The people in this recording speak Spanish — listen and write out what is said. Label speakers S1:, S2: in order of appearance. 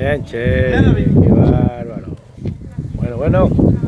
S1: Bien, che, qué bárbaro. Bueno, bueno.